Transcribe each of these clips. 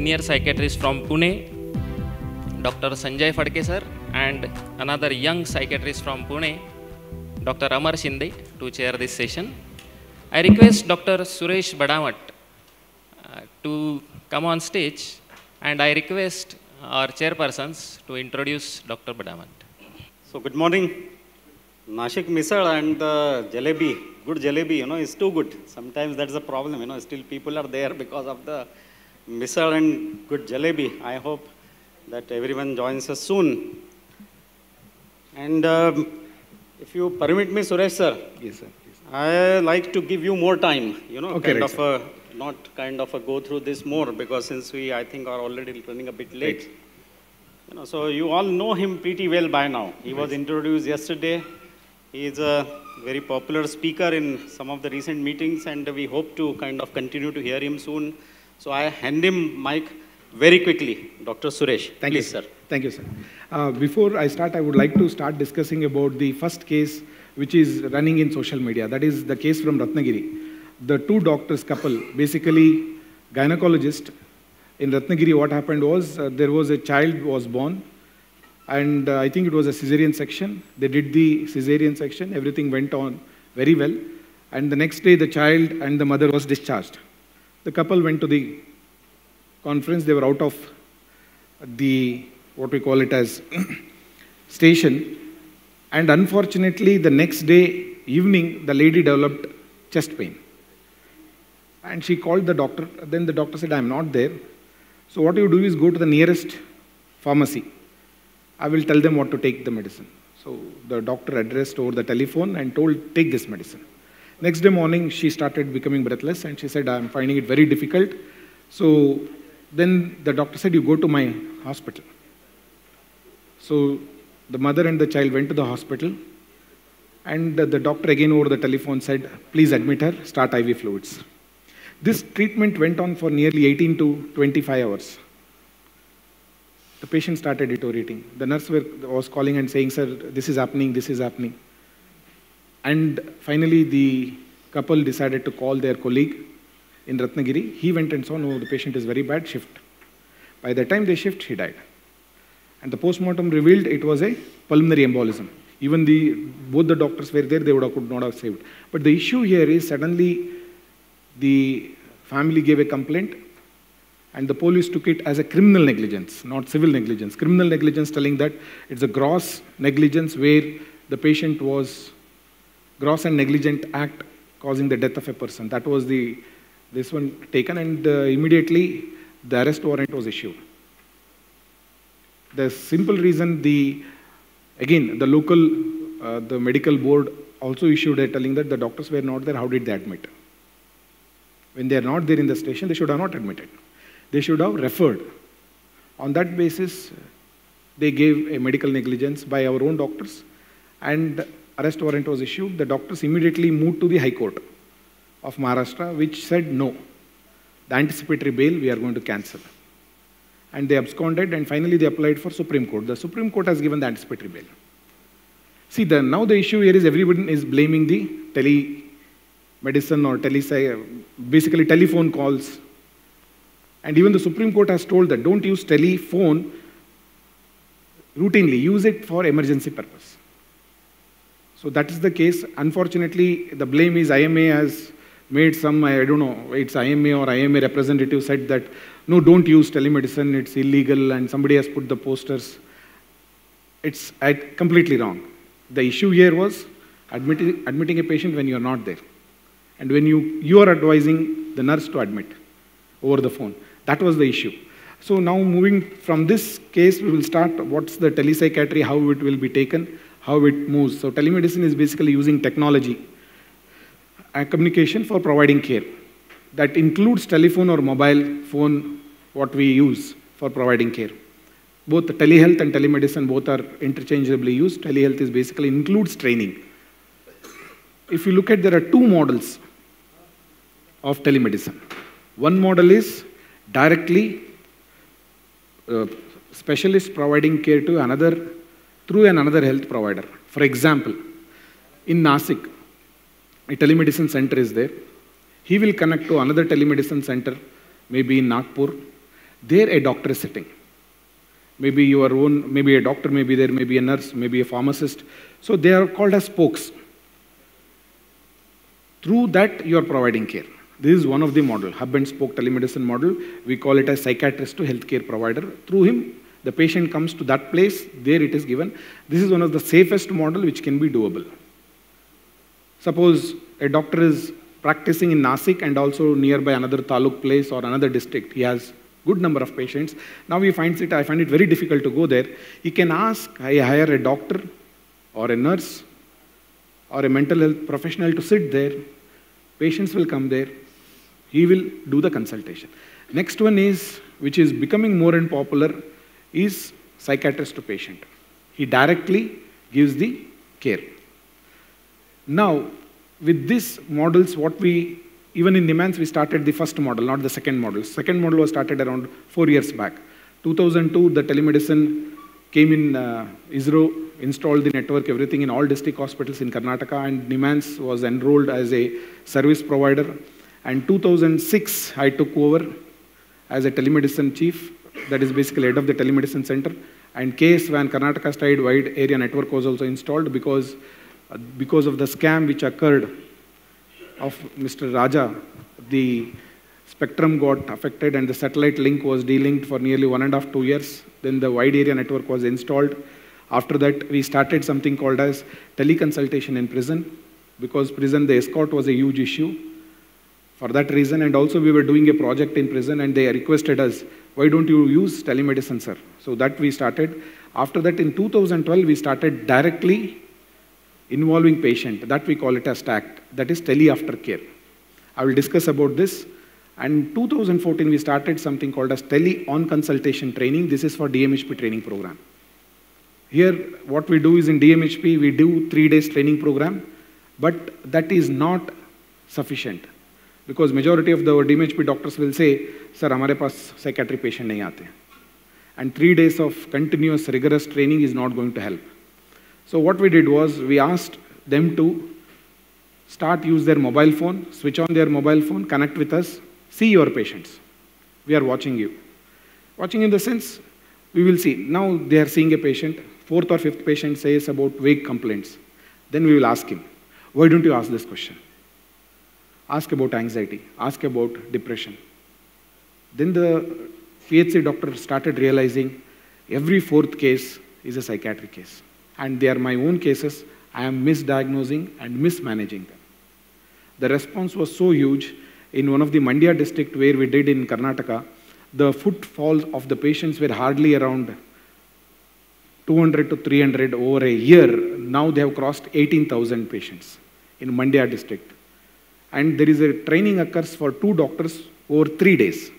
senior psychiatrist from Pune, Dr. Sanjay Fadke sir, and another young psychiatrist from Pune, Dr. Amar Shinde, to chair this session. I request Dr. Suresh BadaMath uh, to come on stage, and I request our chairpersons to introduce Dr. BadaMath. So good morning. Nashik misal and the jalebi, good jalebi, you know, is too good. Sometimes that's the problem, you know, still people are there because of the misal and good jalebi. I hope that everyone joins us soon. And um, if you permit me, Suresh sir, Yes, sir. Yes. I like to give you more time, you know, Okay, kind right, of a, not kind of a go through this more because since we, I think, are already running a bit late. Right. You know, so you all know him pretty well by now. He was introduced yesterday. He is a very popular speaker in some of the recent meetings, and we hope to kind of continue to hear him soon. So I hand him mic very quickly, Dr. Suresh. Thank Please, you, sir. Thank you, sir. Uh, before I start, I would like to start discussing about the first case which is running in social media. That is the case from Ratnagiri. The two doctors couple, basically gynecologist. In Ratnagiri, what happened was uh, there was a child was born, and uh, I think it was a cesarean section. They did the cesarean section. Everything went on very well, and the next day the child and the mother was discharged. The couple went to the conference. They were out of the what we call it as station. And unfortunately the next day evening the lady developed chest pain. And she called the doctor. Then the doctor said i am not there. So what you do is go to the nearest pharmacy. I will tell them what to take the medicine. So the doctor addressed over the telephone and told take this medicine next day morning she started becoming breathless and she said i am finding it very difficult so then the doctor said you go to my hospital so the mother and the child went to the hospital, and the doctor again over the telephone said, Please admit her, start IV fluids. This treatment went on for nearly 18 to 25 hours. The patient started deteriorating. The nurse was calling and saying, Sir, this is happening, this is happening. And finally, the couple decided to call their colleague in Ratnagiri. He went and saw, No, the patient is very bad, shift. By the time they shift, he died and the postmortem revealed it was a pulmonary embolism. Even the both the doctors were there, they would have, could not have saved. But the issue here is suddenly the family gave a complaint, and the police took it as a criminal negligence, not civil negligence. Criminal negligence telling that it's a gross negligence where the patient was gross and negligent act causing the death of a person. That was the this one taken, and uh, immediately the arrest warrant was issued. The simple reason the, again, the local, uh, the medical board also issued a telling that the doctors were not there, how did they admit? When they are not there in the station, they should have not admitted. They should have referred. On that basis, they gave a medical negligence by our own doctors and arrest warrant was issued. The doctors immediately moved to the High Court of Maharashtra, which said no. The anticipatory bail we are going to cancel and they absconded and finally they applied for Supreme Court. The Supreme Court has given the anticipatory bail. See, the, now the issue here is everybody is blaming the telemedicine or tele, basically telephone calls. And even the Supreme Court has told that don't use telephone routinely, use it for emergency purpose. So that is the case. Unfortunately, the blame is IMA has made some, I don't know, it's IMA or IMA representative said that no, don't use telemedicine, it's illegal, and somebody has put the posters. It's uh, completely wrong. The issue here was admitting, admitting a patient when you are not there. And when you, you are advising the nurse to admit over the phone. That was the issue. So now moving from this case, we will start what's the telepsychiatry, how it will be taken, how it moves. So telemedicine is basically using technology and communication for providing care. That includes telephone or mobile phone, what we use for providing care. Both telehealth and telemedicine both are interchangeably used. Telehealth is basically includes training. If you look at there are two models of telemedicine. One model is directly uh, specialist providing care to another through an another health provider. For example, in Nasik, a telemedicine center is there. He will connect to another telemedicine center, maybe in Nagpur, there a doctor is sitting. Maybe your own, maybe a doctor may be there, maybe a nurse, maybe a pharmacist. So they are called as spokes. Through that, you are providing care. This is one of the model, hub and spoke telemedicine model. We call it a psychiatrist to healthcare provider. Through him, the patient comes to that place, there it is given. This is one of the safest model which can be doable. Suppose a doctor is practicing in Nasik and also nearby another taluk place or another district. He has good number of patients. Now he finds it, I find it very difficult to go there. He can ask, I hire a doctor or a nurse or a mental health professional to sit there. Patients will come there. He will do the consultation. Next one is, which is becoming more and popular, is psychiatrist to patient. He directly gives the care. Now, with these models, what we, even in NIMHANS, we started the first model, not the second model. Second model was started around four years back. 2002, the telemedicine came in uh, ISRO, installed the network, everything in all district hospitals in Karnataka, and NIMHANS was enrolled as a service provider. And 2006, I took over as a telemedicine chief, that is basically head of the telemedicine center. And case when Karnataka state wide area network was also installed because uh, because of the scam which occurred of Mr. Raja, the spectrum got affected and the satellite link was delinked for nearly one and a half, two years. Then the wide area network was installed. After that, we started something called as teleconsultation in prison because prison, the escort was a huge issue. For that reason, and also we were doing a project in prison and they requested us, why don't you use telemedicine, sir? So that we started. After that, in 2012, we started directly involving patient. That we call it as TACT, that is tele after care. I will discuss about this. And 2014, we started something called as tele on consultation training. This is for DMHP training program. Here, what we do is in DMHP, we do three days training program, but that is not sufficient Because majority of the DMHP doctors will say, sir, हमारे पास psychiatry patient नहीं आते. And three days of continuous rigorous training is not going to help. So what we did was we asked them to start use their mobile phone, switch on their mobile phone, connect with us, see your patients. We are watching you. Watching in the sense, we will see. Now they are seeing a patient, fourth or fifth patient says about vague complaints. Then we will ask him, why don't you ask this question? Ask about anxiety, ask about depression. Then the PHC doctor started realizing every fourth case is a psychiatric case and they are my own cases, I am misdiagnosing and mismanaging them. The response was so huge in one of the Mandya district where we did in Karnataka, the footfalls of the patients were hardly around 200 to 300 over a year. Now they have crossed 18,000 patients in Mandya district. And there is a training occurs for two doctors over three days.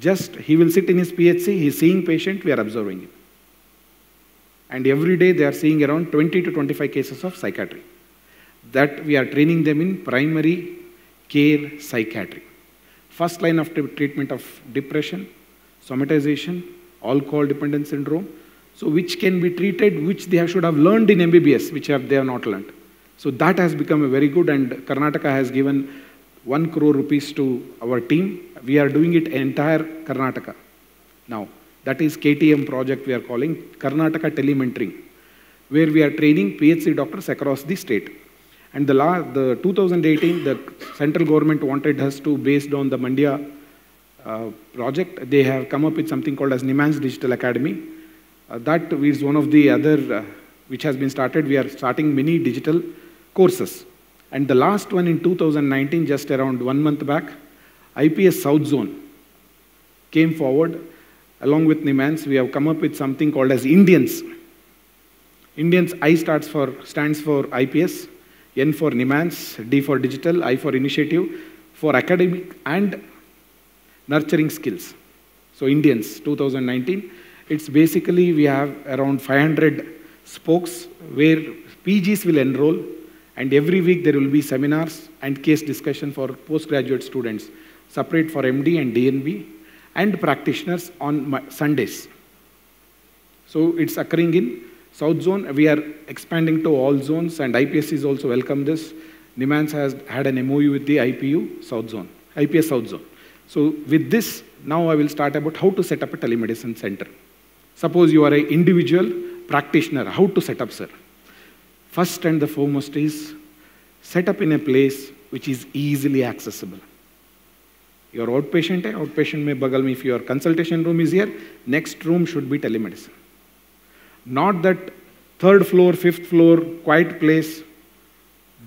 Just he will sit in his PHC, he is seeing patient, we are observing him and every day they are seeing around 20 to 25 cases of psychiatry. That we are training them in primary care psychiatry. First line of treatment of depression, somatization, alcohol dependence syndrome, so which can be treated, which they should have learned in MBBS, which have, they have not learned. So that has become a very good, and Karnataka has given one crore rupees to our team. We are doing it entire Karnataka now. That is KTM project we are calling Karnataka Telementoring, where we are training PHC doctors across the state. And the, la- the 2018, the central government wanted us to, based on the Mandya uh, project, they have come up with something called as NIMHANS Digital Academy. Uh, that is one of the other, uh, which has been started. We are starting many digital courses. And the last one in 2019, just around one month back, IPS South Zone came forward along with NIMHANS, we have come up with something called as Indians. Indians, I starts for, stands for IPS, N for NIMHANS, D for digital, I for initiative, for academic and nurturing skills. So Indians, 2019. It's basically, we have around 500 spokes where PGs will enroll and every week there will be seminars and case discussion for postgraduate students, separate for MD and DNB and practitioners on Sundays. So it's occurring in South Zone. We are expanding to all zones, and IPS is also welcome this. NIMHANS has had an MOU with the IPU South Zone, IPS South Zone. So with this, now I will start about how to set up a telemedicine center. Suppose you are an individual practitioner, how to set up, sir? First and the foremost is set up in a place which is easily accessible. Your outpatient, eh? outpatient may bugle me if your consultation room is here, next room should be telemedicine. Not that third floor, fifth floor, quiet place.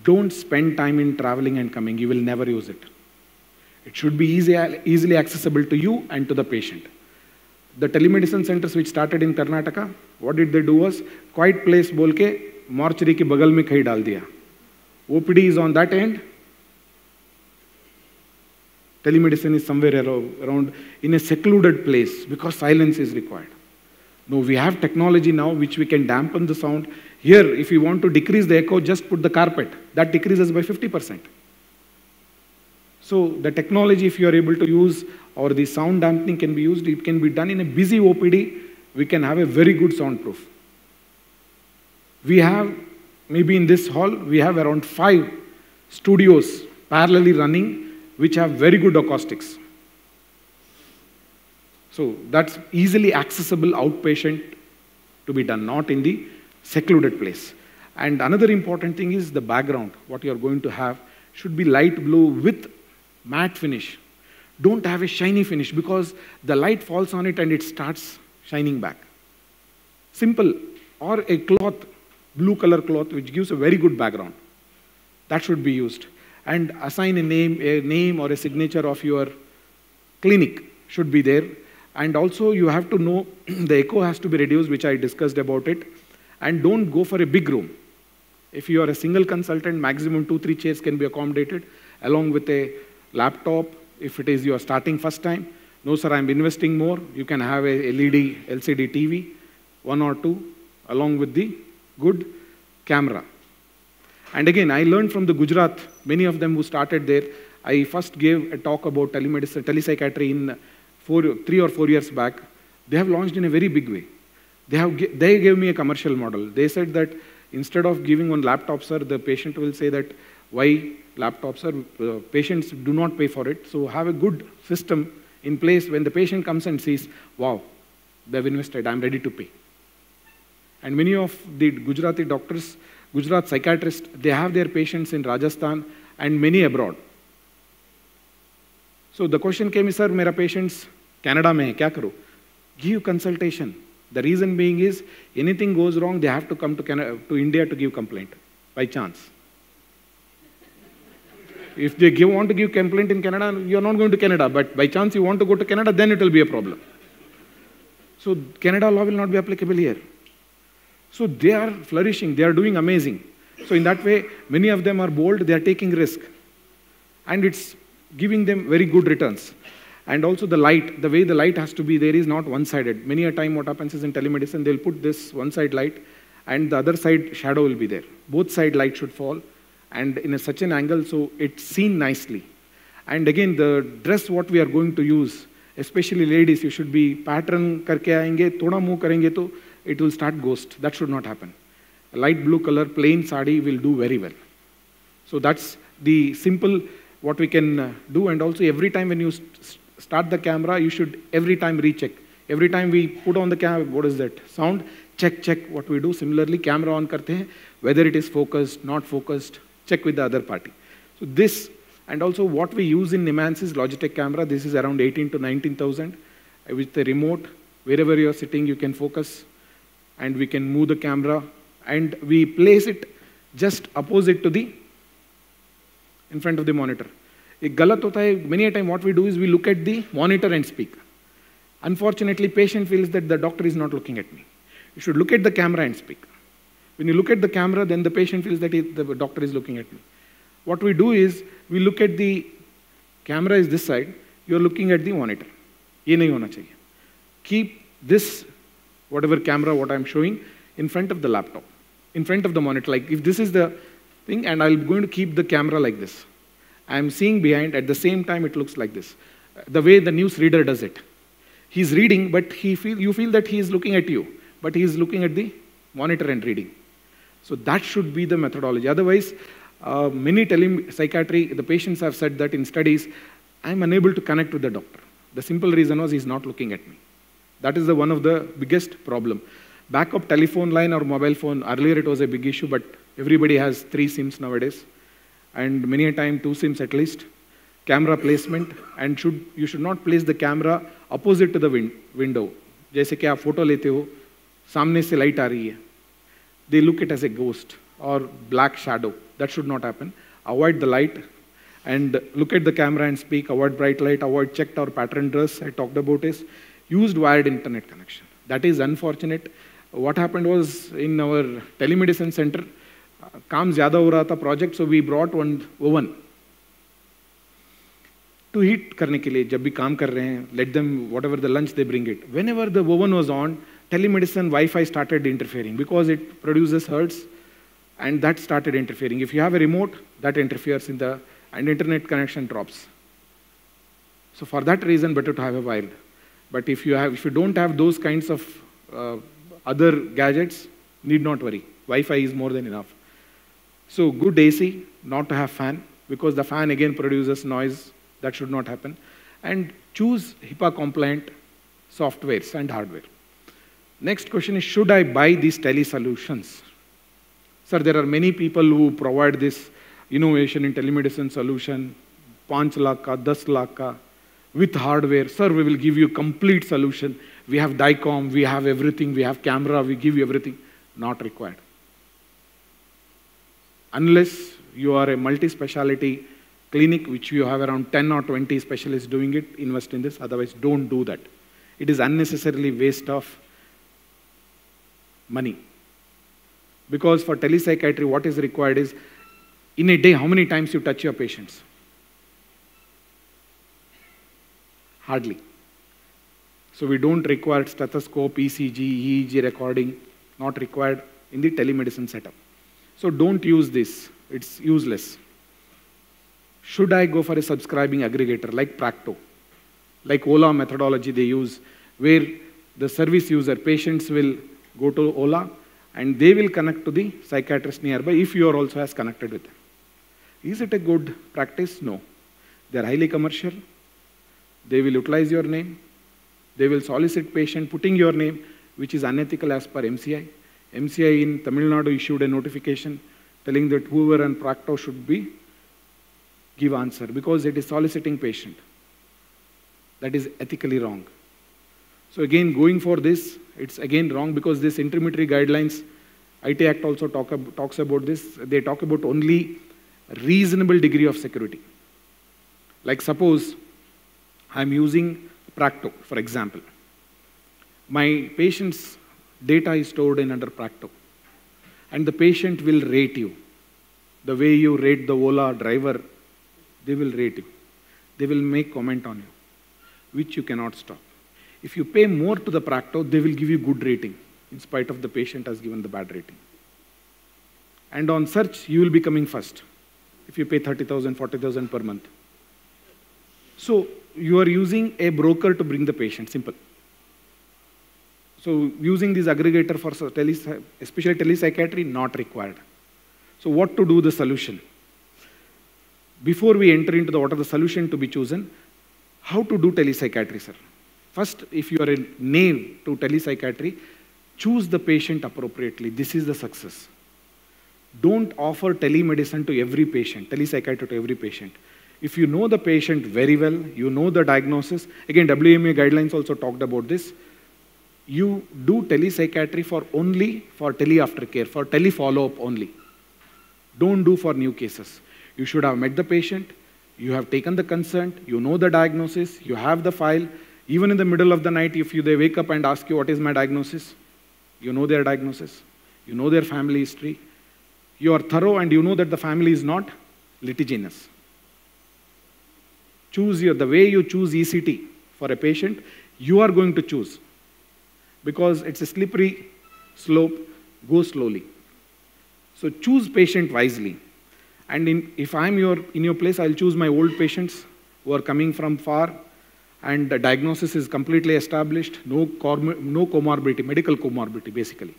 Don't spend time in traveling and coming. You will never use it. It should be easy, easily accessible to you and to the patient. The telemedicine centers which started in Karnataka, what did they do was, quiet place bolke, के mortuary के बगल में कहीं डाल दिया. OPD is on that end. Telemedicine is somewhere around in a secluded place because silence is required. No, we have technology now which we can dampen the sound. Here, if you want to decrease the echo, just put the carpet. That decreases by 50%. So the technology, if you are able to use, or the sound dampening can be used, it can be done in a busy OPD. We can have a very good soundproof. We have, maybe in this hall, we have around five studios parallelly running which have very good acoustics. So that's easily accessible outpatient to be done, not in the secluded place. And another important thing is the background, what you are going to have should be light blue with matte finish. Don't have a shiny finish because the light falls on it and it starts shining back. Simple. Or a cloth, blue color cloth, which gives a very good background. That should be used. And assign a name, a name or a signature of your clinic should be there. And also you have to know the echo has to be reduced, which I discussed about it. And don't go for a big room. If you are a single consultant, maximum two, three chairs can be accommodated along with a laptop. If it is you are starting first time, no sir, I'm investing more. You can have a LED, LCD TV, one or two, along with the good camera. And again, I learned from the Gujarat, many of them who started there. I first gave a talk about telemedicine, telepsychiatry in four, three or four years back. They have launched in a very big way. They, have, they gave me a commercial model. They said that instead of giving one laptop, sir, the patient will say that why laptops are, uh, patients do not pay for it. So have a good system in place when the patient comes and sees, wow, they've invested, I'm ready to pay. And many of the Gujarati doctors, Gujarat psychiatrists, they have their patients in Rajasthan and many abroad. So the question came, sir, मेरा patients Canada में है, क्या करूँ? Give consultation. The reason being is, anything goes wrong, they have to come to, Canada, to India to give complaint, by chance. If they give, want to give complaint in Canada, you're not going to Canada, but by chance you want to go to Canada, then it will be a problem. So Canada law will not be applicable here. So they are flourishing, they are doing amazing. So in that way, many of them are bold, they are taking risk. And it's giving them very good returns. And also the light, the way the light has to be there is not one-sided. Many a time what happens is in telemedicine, they'll put this one-side light and the other side shadow will be there. Both side light should fall and in a such an angle so it's seen nicely. And again, the dress what we are going to use, especially ladies, you should be pattern करके आएंगे, थोड़ा move करेंगे तो it will start ghost. That should not happen. A light blue color plain sari will do very well. So that's the simple what we can uh, do. And also every time when you start the camera, you should every time recheck. Every time we put on the camera, what is that sound? Check, check what we do. Similarly, camera on karte hain, whether it is focused, not focused, check with the other party. So this, and also what we use in NIMHANS is Logitech camera. This is around 18 to 19,000. With the remote, wherever you're sitting, you can focus and we can move the camera and we place it just opposite to the, in front of the monitor. एक गलत होता है many a time what we do is we look at the monitor and speak. Unfortunately, patient feels that the doctor is not looking at me. You should look at the camera and speak. When you look at the camera, then the patient feels that the doctor is looking at me. What we do is, we look at the camera is this side, you're looking at the monitor. ये नहीं होना चाहिए. Keep this, whatever camera, what I'm showing, in front of the laptop, in front of the monitor. Like if this is the thing, and I'm going to keep the camera like this. I'm seeing behind, at the same time it looks like this. The way the news reader does it. He's reading, but he feel, you feel that he is looking at you, but he is looking at the monitor and reading. So that should be the methodology. Otherwise, uh, many telepsychiatry, the patients have said that in studies, I'm unable to connect with the doctor. The simple reason was he's not looking at me. That is the one of the biggest problem. Backup telephone line or mobile phone, earlier it was a big issue, but everybody has three SIMs nowadays, and many a time two SIMs at least. Camera placement, and should you should not place the camera opposite to the win, window. जैसे कि आप photo लेते हो सामने से light आ रही है they look it as a ghost or black shadow. That should not happen. Avoid the light and look at the camera and speak. Avoid bright light. Avoid checked or pattern dress. I talked about is used wired internet connection. That is unfortunate. What happened was in our telemedicine center, uh, काम ज़्यादा हो रहा था project, so we brought one oven to heat करने के लिए जब भी काम कर रहे हैं let them whatever the lunch they bring it. Whenever the oven was on, telemedicine Wi-Fi started interfering because it produces hertz and that started interfering. If you have a remote, that interferes in the and internet connection drops. So for that reason, better to have a wired. But if you have, if you don't have those kinds of uh, other gadgets, need not worry. Wi-Fi is more than enough. So good AC, not to have fan, because the fan again produces noise. That should not happen. And choose HIPAA compliant softwares and hardware. Next question is, should I buy these tele solutions? Sir, there are many people who provide this innovation in telemedicine solution, 5 lakh ka, 10 lakh ka, with hardware. Sir, we will give you complete solution. We have DICOM, we have everything, we have camera, we give you everything. Not required. Unless you are a multi-speciality clinic, which you have around 10 or 20 specialists doing it, invest in this. Otherwise, don't do that. It is unnecessarily waste of money. Because for telepsychiatry, what is required is in a day, how many times you touch your patients? Hardly. So we don't require stethoscope, ECG, EEG recording, not required in the telemedicine setup. So don't use this, it's useless. Should I go for a subscribing aggregator like Practo, like Ola methodology they use, where the service user, patients will go to Ola and they will connect to the psychiatrist nearby if you are also has connected with them. Is it a good practice? No. They are highly commercial. They will utilize your name. They will solicit patient putting your name, which is unethical as per MCI. MCI in Tamil Nadu issued a notification telling that whoever and Practo should be give answer because it is soliciting patient. That is ethically wrong. So again, going for this, it's again wrong because this intermediary guidelines, IT Act also talk ab- talks about this. They talk about only reasonable degree of security. Like suppose I'm using Practo, for example. My patient's data is stored in under Practo. And the patient will rate you. The way you rate the Ola driver, they will rate you. They will make comment on you, which you cannot stop. If you pay more to the Practo, they will give you good rating, in spite of the patient has given the bad rating. And on search, you will be coming first if you pay 30,000, 40,000 per month. So you are using a broker to bring the patient, simple. So using this aggregator for so- tele, especially telepsychiatry, not required. So what to do the solution? Before we enter into the what are the solution to be chosen, how to do telepsychiatry, sir? First, if you are a knave to telepsychiatry, choose the patient appropriately. This is the success. Don't offer telemedicine to every patient, telepsychiatry to every patient. If you know the patient very well, you know the diagnosis, again, WMA guidelines also talked about this. You do telepsychiatry for only for tele aftercare, for tele follow-up only. Don't do for new cases. You should have met the patient, you have taken the consent, you know the diagnosis, you have the file. Even in the middle of the night, if you, they wake up and ask you, What is my diagnosis? You know their diagnosis, you know their family history, you are thorough, and you know that the family is not litigious. Choose your, the way you choose ECT for a patient, you are going to choose because it's a slippery slope, go slowly. So choose patient wisely. And in, if I'm your, in your place, I'll choose my old patients who are coming from far and the diagnosis is completely established, no, no comorbidity, medical comorbidity basically,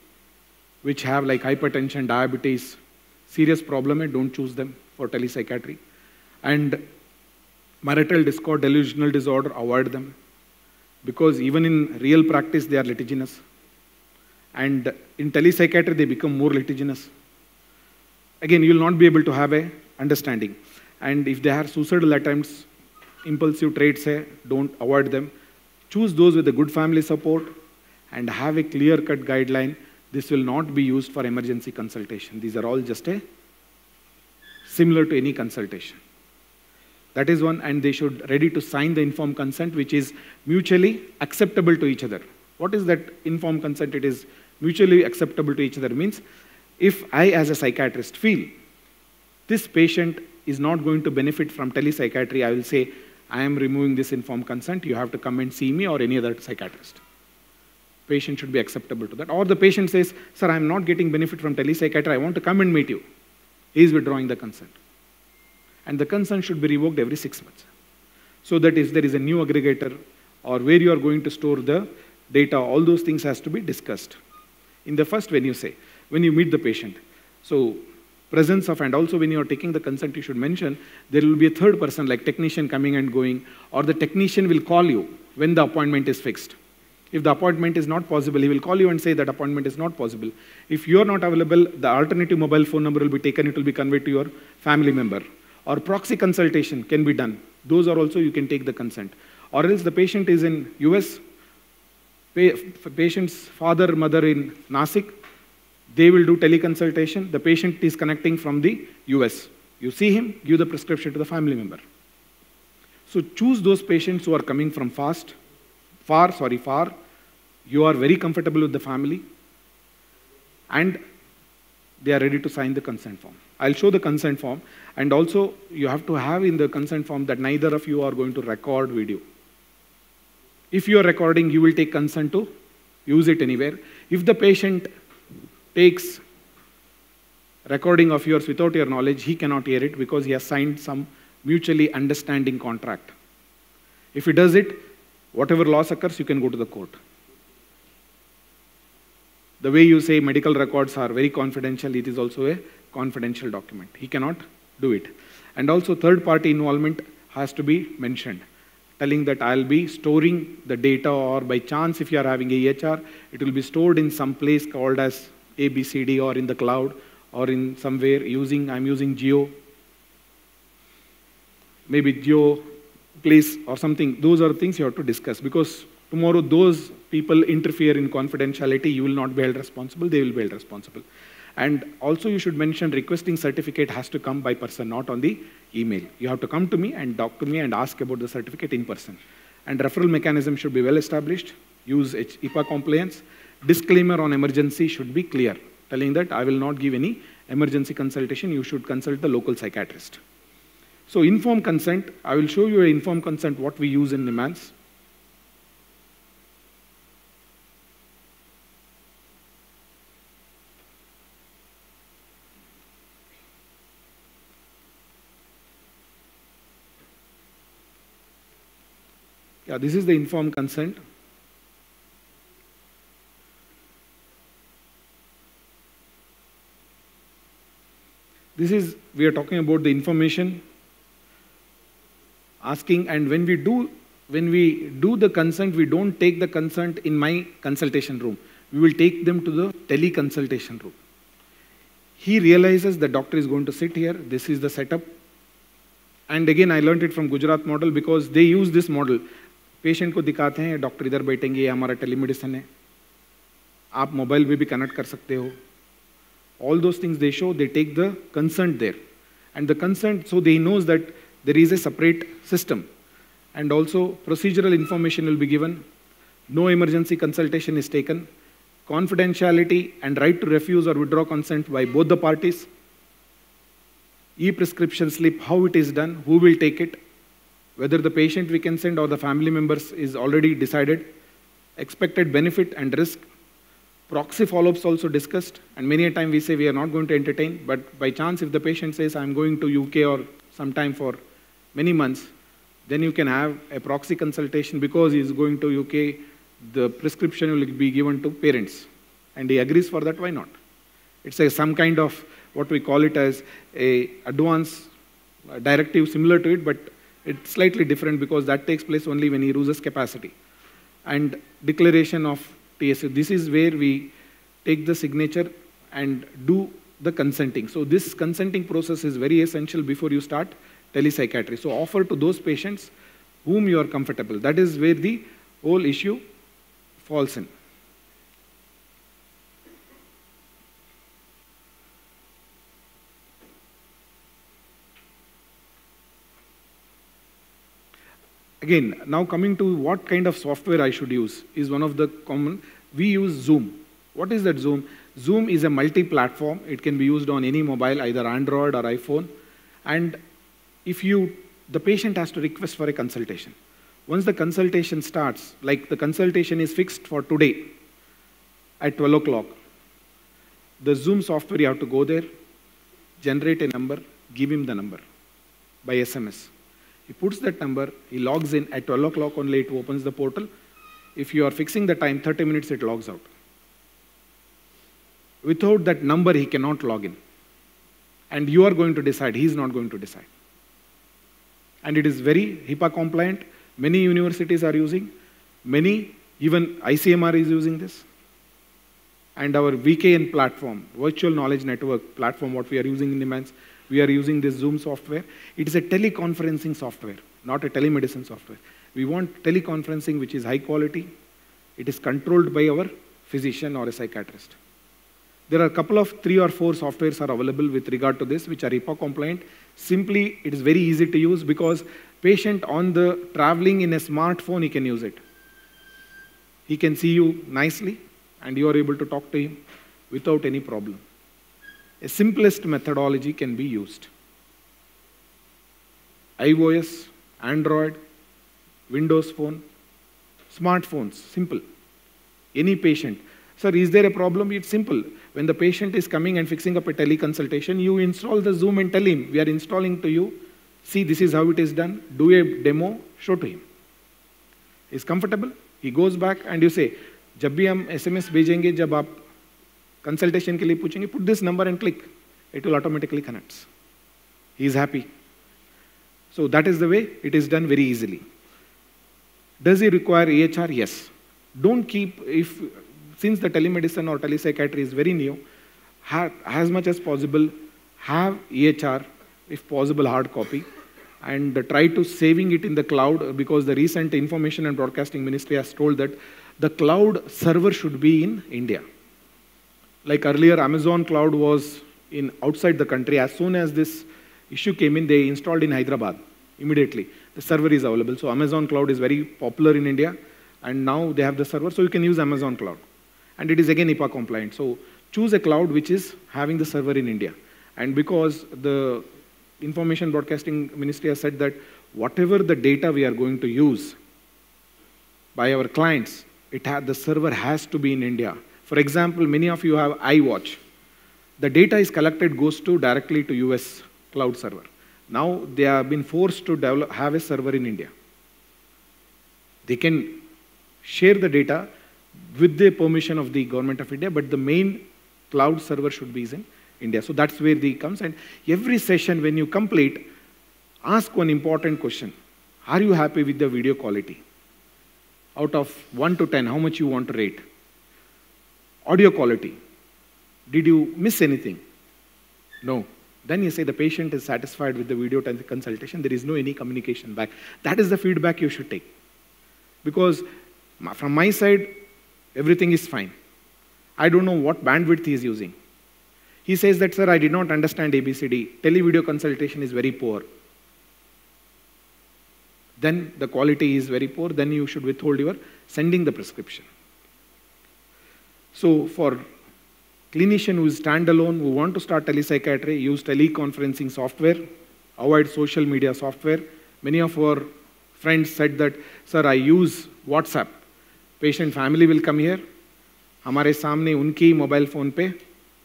which have like hypertension, diabetes, serious problem, and don't choose them for telepsychiatry. And marital discord, delusional disorder, avoid them. Because even in real practice, they are litigious. And in telepsychiatry, they become more litigious. Again, you will not be able to have a understanding. And if they have suicidal attempts, impulsive traits, say, don't avoid them. Choose those with a good family support and have a clear-cut guideline. This will not be used for emergency consultation. These are all just a similar to any consultation. That is one, and they should ready to sign the informed consent, which is mutually acceptable to each other. What is that informed consent? It is mutually acceptable to each other. Means, if I, as a psychiatrist, feel this patient is not going to benefit from telepsychiatry, I will say, I am removing this informed consent. You have to come and see me or any other psychiatrist. Patient should be acceptable to that. Or the patient says, Sir, I am not getting benefit from telepsychiatry. I want to come and meet you. He is withdrawing the consent and the consent should be revoked every six months. So that if there is a new aggregator or where you are going to store the data, all those things has to be discussed. In the first, when you say, when you meet the patient, so presence of, and also when you are taking the consent, you should mention there will be a third person like technician coming and going, or the technician will call you when the appointment is fixed. If the appointment is not possible, he will call you and say that appointment is not possible. If you are not available, the alternative mobile phone number will be taken, it will be conveyed to your family member or proxy consultation can be done. Those are also you can take the consent. Or else the patient is in US, patient's father, mother in Nasik, they will do teleconsultation. The patient is connecting from the US. You see him, give the prescription to the family member. So choose those patients who are coming from fast, far, sorry, far. You are very comfortable with the family and they are ready to sign the consent form. I'll show the consent form. And also, you have to have in the consent form that neither of you are going to record video. If you are recording, you will take consent to use it anywhere. If the patient takes recording of yours without your knowledge, he cannot hear it because he has signed some mutually understanding contract. If he does it, whatever loss occurs, you can go to the court. The way you say medical records are very confidential, it is also a confidential document. He cannot do it. And also third party involvement has to be mentioned, telling that I'll be storing the data or by chance if you are having a EHR, it will be stored in some place called as ABCD or in the cloud or in somewhere using, I'm using Jio, maybe Jio place or something. Those are things you have to discuss because tomorrow those people interfere in confidentiality, you will not be held responsible, they will be held responsible. And also you should mention requesting certificate has to come by person, not on the email. You have to come to me and talk to me and ask about the certificate in person. And referral mechanism should be well established. Use HIPAA compliance. Disclaimer on emergency should be clear, telling that I will not give any emergency consultation. You should consult the local psychiatrist. So informed consent, I will show you informed consent, what we use in NIMHANS. Yeah, this is the informed consent. This is, we are talking about the information asking, and when we do, when we do the consent, we don't take the consent in my consultation room. We will take them to the teleconsultation room. He realizes the doctor is going to sit here. This is the setup. And again, I learned it from Gujarat model because they use this model. Patient को दिखाते हैं, doctor इधर बैठेंगे हमारा telemedicine है। आप mobile में भी कनेक्ट कर सकते हो। All those things they show they take the consent there and the consent so they knows that there is a separate system and also procedural information will be given no emergency consultation is taken confidentiality and right to refuse or withdraw consent by both the parties e prescription slip how it is done who will take it whether the patient we can send or the family members is already decided, expected benefit and risk. Proxy follow-ups also discussed, and many a time we say we are not going to entertain, but by chance if the patient says I'm going to UK or sometime for many months, then you can have a proxy consultation because he is going to UK, the prescription will be given to parents. And he agrees for that, why not? It's a, some kind of what we call it as a advance directive similar to it, but It's slightly different because that takes place only when he loses capacity. And declaration of TSU, this is where we take the signature and do the consenting. So this consenting process is very essential before you start telepsychiatry. So offer to those patients whom you are comfortable. That is where the whole issue falls in. Again, now coming to what kind of software I should use is one of the common, we use Zoom. What is that Zoom? Zoom is a multi-platform. It can be used on any mobile, either Android or iPhone. And if you, the patient has to request for a consultation. Once the consultation starts, like the consultation is fixed for today at 12 o'clock, the Zoom software, you have to go there, generate a number, give him the number by SMS. He puts that number, he logs in at 12 o'clock only, it opens the portal. If you are fixing the time, 30 minutes, it logs out. Without that number, he cannot log in. And you are going to decide, he is not going to decide. And it is very HIPAA compliant. Many universities are using, many, even ICMR is using this. And our VKN platform, Virtual Knowledge Network platform, what we are using in NIMHANS, we are using this Zoom software. It is a teleconferencing software, not a telemedicine software. We want teleconferencing which is high quality. It is controlled by our physician or a psychiatrist. There are a couple of three or four softwares are available with regard to this, which are HIPAA compliant. Simply, it is very easy to use because patient on the traveling in a smartphone, he can use it. He can see you nicely and you are able to talk to him without any problem A simplest methodology can be used. iOS, Android, Windows phone, smartphones, simple. Any patient. Sir, is there a problem? It's simple. When the patient is coming and fixing up a teleconsultation, you install the Zoom and tell him, we are installing to you, see this is how it is done, do a demo, show to him. He's comfortable, he goes back and you say, जब भी हम SMS भेजेंगे जब आप consultation के लिए पूछेंगे put this number and click it will automatically connects he is happy so that is the way it is done very easily does he require ehr yes don't keep if since the telemedicine or telepsychiatry is very new have, as much as possible have ehr if possible hard copy and try to saving it in the cloud because the recent information and broadcasting ministry has told that the cloud server should be in india like earlier amazon cloud was in outside the country as soon as this issue came in, they installed in Hyderabad immediately. The server is available. So Amazon Cloud is very popular in India, and now they have the server, so you can use Amazon Cloud. And it is again HIPAA compliant. So choose a cloud which is having the server in India. And because the Information Broadcasting Ministry has said that whatever the data we are going to use by our clients, it the server has to be in India. For example, many of you have iWatch. The data is collected, goes to directly to US cloud server. Now they have been forced to develop, have a server in India. They can share the data with the permission of the government of India, but the main cloud server should be in India. So that's where the comes. And every session when you complete, ask one important question. Are you happy with the video quality? Out of 1 to 10, how much you want to rate? Audio quality. Did you miss anything? No. Then you say the patient is satisfied with the video consultation, there is no any communication back. That is the feedback you should take. Because from my side, everything is fine. I don't know what bandwidth he is using. He says that, sir, I did not understand ABCD. Televideo consultation is very poor. Then the quality is very poor, then you should withhold your sending the prescription. So for clinician who is standalone, who want to start telepsychiatry, use teleconferencing software, avoid social media software. Many of our friends said that, sir, I use WhatsApp. Patient family will come here. हमारे सामने उनकी mobile phone पे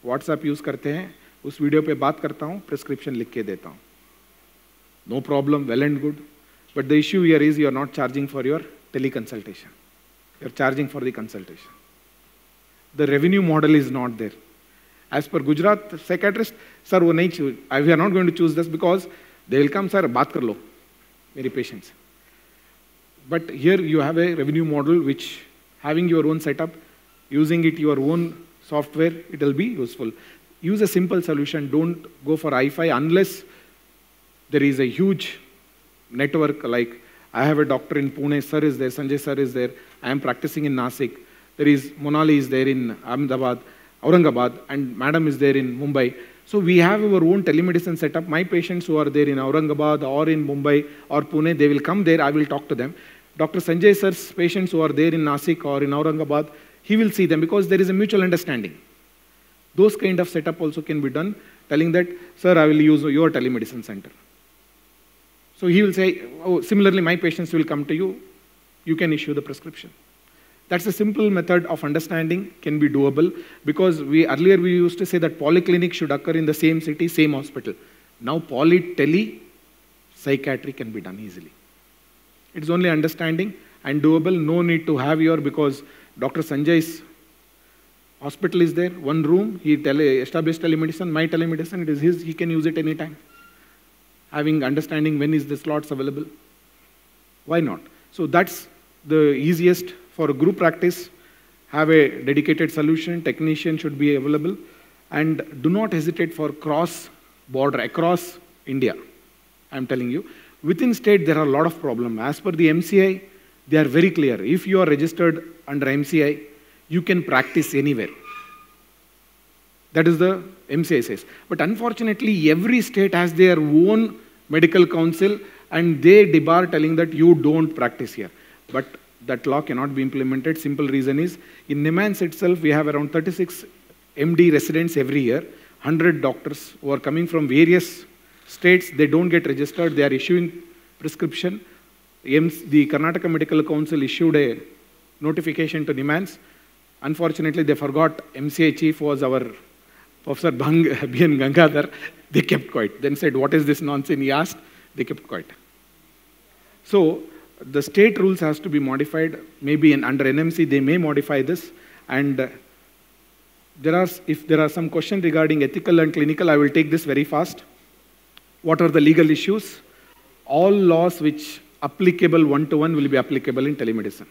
WhatsApp use करते हैं उस video पे बात करता हूँ प्रिस्क्रिप्शन लिख के देता हूँ no problem well and good but the issue here is you are not charging for your teleconsultation you are charging for the consultation the revenue model is not there. As per Gujarat psychiatrist, sir, वो नहीं choose. We are not going to choose this because they will come, sir, बात कर लो. many patients. But here you have a revenue model which having your own setup, using it your own software, it will be useful. Use a simple solution. Don't go for i5 unless there is a huge network like I have a doctor in Pune, sir is there, Sanjay sir is there, I am practicing in Nasik, there is Monali is there in Ahmedabad, Aurangabad, and madam is there in Mumbai. So we have our own telemedicine setup. My patients who are there in Aurangabad or in Mumbai or Pune, they will come there, I will talk to them. Dr. Sanjay sir's patients who are there in Nasik or in Aurangabad, he will see them because there is a mutual understanding. Those kind of setup also can be done, telling that, sir, I will use your telemedicine center. So he will say, oh, similarly, my patients will come to you, you can issue the prescription. That's a simple method of understanding, can be doable, because we earlier we used to say that polyclinic should occur in the same city, same hospital. Now poly, tele, psychiatry can be done easily. It's only understanding and doable, no need to have your, because Dr. Sanjay's hospital is there, one room, he tele, established telemedicine, my telemedicine, it is his, he can use it anytime having understanding when is the slots available. Why not? So that's the easiest for group practice. Have a dedicated solution, technician should be available, and do not hesitate for cross border, across India. I'm telling you. Within state, there are a lot of problems. As per the MCI, they are very clear. If you are registered under MCI, you can practice anywhere. That is the MCI says. But unfortunately, every state has their own medical council and they debar telling that you don't practice here. But that law cannot be implemented. Simple reason is in NIMHANS itself, we have around 36 MD residents every year, 100 doctors who are coming from various states. They don't get registered. They are issuing prescription. The Karnataka Medical Council issued a notification to NIMHANS. Unfortunately, they forgot MCA chief was our Professor Bhang, B.N. Gangadhar, they kept quiet. Then said, what is this nonsense? He asked, they kept quiet. So the state rules has to be modified. Maybe in, under NMC, they may modify this. And uh, there are, if there are some questions regarding ethical and clinical, I will take this very fast. What are the legal issues? All laws which applicable one-to-one -one will be applicable in telemedicine.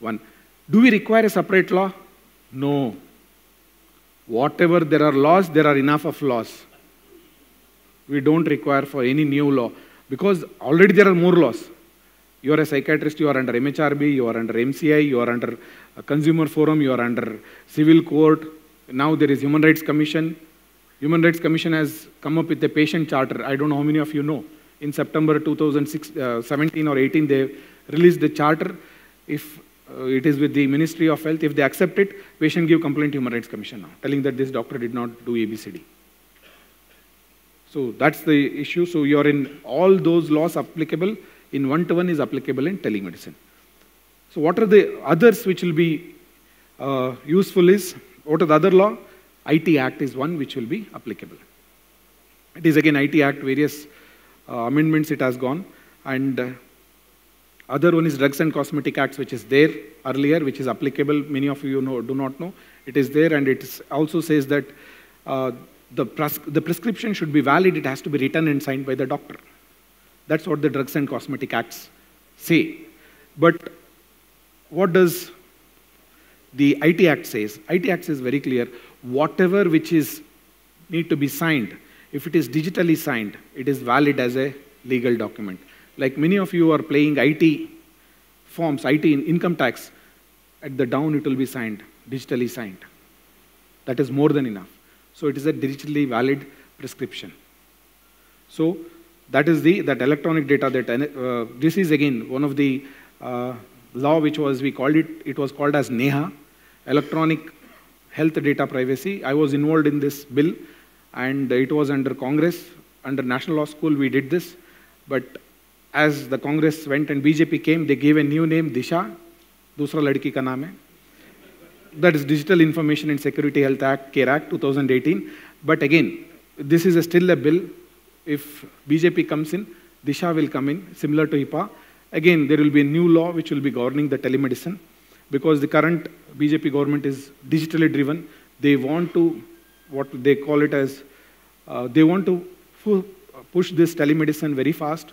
One. Do we require a separate law? No. Whatever there are laws, there are enough of laws. We don't require for any new law because already there are more laws. You are a psychiatrist, you are under MHRB, you are under MCI, you are under Consumer Forum, you are under Civil Court. Now there is Human Rights Commission. Human Rights Commission has come up with a patient charter. I don't know how many of you know. In September 2017 uh, or 18, they released the charter. If uh, it is with the Ministry of Health. If they accept it, patient give complaint to Human Rights Commission now, telling that this doctor did not do ABCD. So that's the issue. So you're in all those laws applicable in one-to-one -one is applicable in telemedicine. So what are the others which will be uh, useful is, what are the other law? IT Act is one which will be applicable. It is again IT Act, various uh, amendments it has gone and uh, other one is Drugs and Cosmetic Acts, which is there earlier, which is applicable. Many of you know, do not know. It is there, and it also says that uh, the, pres the prescription should be valid. It has to be written and signed by the doctor. That's what the Drugs and Cosmetic Acts say. But what does the IT Act says? IT Act is very clear. Whatever which is need to be signed, if it is digitally signed, it is valid as a legal document. Like many of you are playing IT forms, IT in income tax, at the down it will be signed, digitally signed. That is more than enough. So it is a digitally valid prescription. So that is the that electronic data that uh, this is again one of the uh, law which was we called it it was called as NEHA, electronic health data privacy. I was involved in this bill and it was under Congress under National Law School we did this, but as the Congress went and BJP came, they gave a new name, Disha. Dusra ladki ka naam hai. That is Digital Information and Security Health Act, CARE Act 2018. But again, this is a still a bill. If BJP comes in, Disha will come in, similar to HIPAA. Again, there will be a new law which will be governing the telemedicine because the current BJP government is digitally driven. They want to, what they call it as, uh, they want to push this telemedicine very fast